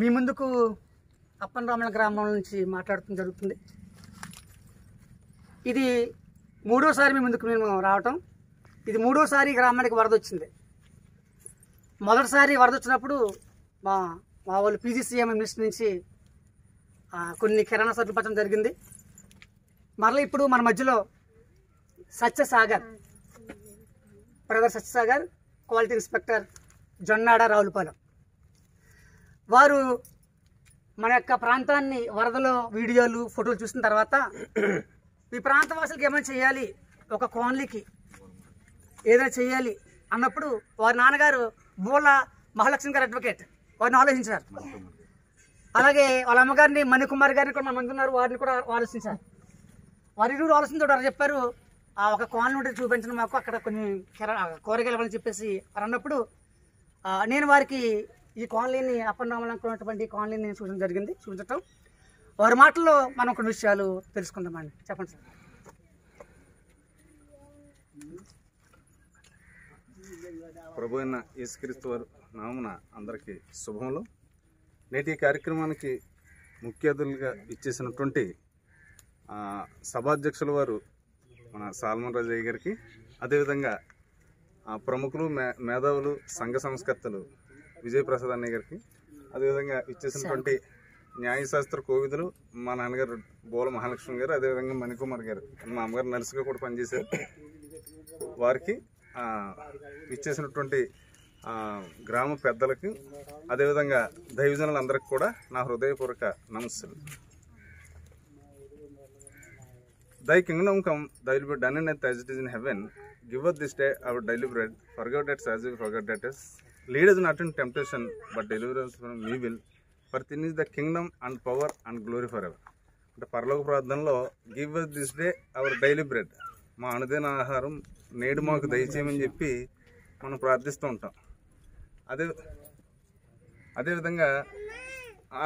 మీ ముందుకు అప్పనరామల గ్రామం నుంచి మాట్లాడటం జరుగుతుంది. ఇది మూడోసారి మీ ముందుకు మేము రావటం. ఇది మూడోసారి గ్రామానికి వరద వచ్చింది. మొదటిసారి వరద వచ్చినప్పుడు మా మా వాళ్ళు పీజీసీఎం మినిస్టర్ నుంచి కొన్ని కిరాణా సరుకులు పట్టడం జరిగింది. మరలా ఇప్పుడు మన మధ్యలో Satyasagar brother Satyasagar quality inspector Jonnada Ravulapalem. వారు మన యొక్క ప్రాంతాన్ని వరదలో వీడియోలు ఫోటోలు చూసిన తర్వాత ఈ ప్రాంతవాసులకి ఏమైనా చేయాలి? ఒక కోన్లీకి ఏదైనా చేయాలి అన్నప్పుడు వారి నాన్నగారు బోళ్ళ మహాలక్ష్మి గారు అడ్వకేట్ వారిని ఆలోచించారు. అలాగే వాళ్ళ అమ్మగారిని మణికుమారి గారిని కూడా మన మంది ఉన్నారు వారిని కూడా ఆలోచించారు. వారి ఇరువురు ఆలోచించారు వారు చెప్పారు ఆ ఒక కోన్ ఉంటే చూపించడం మాకు. అక్కడ కొన్ని కూరగాయలు చెప్పేసి వారు అన్నప్పుడు నేను వారికి ఈ కాలనీని అప్పన్నామలంలో ఈ కాలనీని చూడడం జరిగింది. చూపించటం వారి మాటల్లో మనం కొన్ని విషయాలు తెలుసుకుందామండి. చెప్పండి సార్. ప్రభు అయిన యేసుక్రీస్తు వారు నామున అందరికీ శుభములు. నేటి కార్యక్రమానికి ముఖ్య అతిథులుగా ఇచ్చేసినటువంటి సభాధ్యక్షుల వారు మన సాల్మన్ రాజయ్య గారికి. అదేవిధంగా ప్రముఖులు మే మేధావులు సంఘ సంస్కర్తలు విజయప్రసాద్ అన్నయ్య గారికి అదేవిధంగా ఇచ్చేసినటువంటి న్యాయశాస్త్ర కోవిదులు మా నాన్నగారు బోల మహాలక్ష్మి గారు అదేవిధంగా మణికుమార్ గారు మా అమ్మగారు నర్సుగా కూడా పనిచేశారు వారికి ఇచ్చేసినటువంటి గ్రామ పెద్దలకి అదేవిధంగా దైవజనులందరికీ కూడా నా హృదయపూర్వక నమస్సులు Thy kingdom come, thy will be done in earth as it is in heaven. Give us this day our daily bread. Forgive us as we forget debtors. Lead us not in temptation, but deliver us from evil. For thine is the kingdom and power and glory forever. అంటే పరలోక ప్రార్థనలో give us this day our daily bread మా అనుదైన ఆహారం నేడు మాకు దయచేయమని చెప్పి మనం ప్రార్థిస్తూ ఉంటాం అదే అదేవిధంగా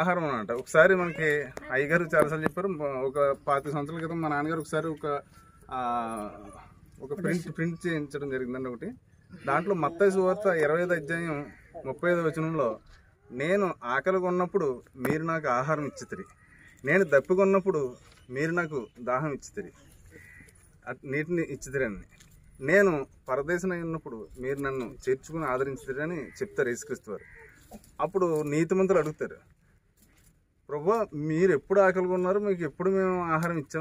ఆహారం అనమాట ఒకసారి మనకి అయ్యగారు చాలాసార్లు చెప్పారు ఒక పాతి సంవత్సరాల క్రితం మా నాన్నగారు ఒకసారి ఒక ఒక ప్రింట్ ప్రింట్ చేయించడం జరిగిందండి ఒకటి దాంట్లో మత్తయి సువార్త ఇరవై ఐదు అధ్యాయం ముప్పై ఐదు వచనంలో నేను ఆకలిగా ఉన్నప్పుడు మీరు నాకు ఆహారం ఇచ్చితిరి. నేను దప్పికొన్నప్పుడు మీరు నాకు దాహం ఇచ్చితిరి. అట్- నీటిని ఇచ్చితిరని నేను పరదేశం ఉన్నప్పుడు మీరు నన్ను చేర్చుకుని ఆదరించుతారని చెప్తారు యేసుక్రీస్తువారు అప్పుడు నీతిమంతులు అడుగుతారు ప్రభు మీరు ఎప్పుడు ఆకలిగా ఉన్నారు మీకు ఎప్పుడు మేము ఆహారం ఇచ్చాము